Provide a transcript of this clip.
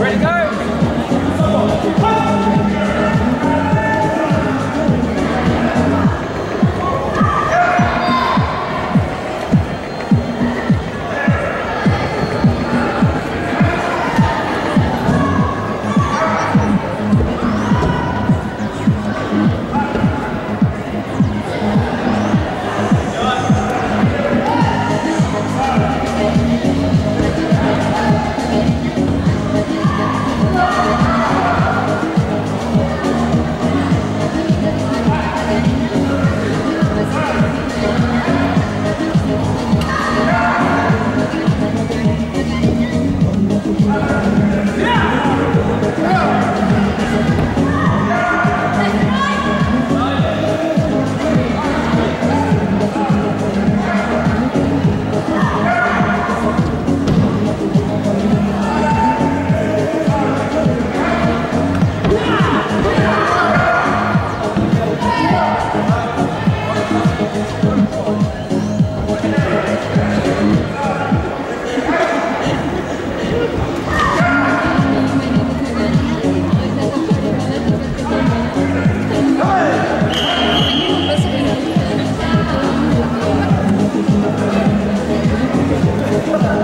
Ready to go?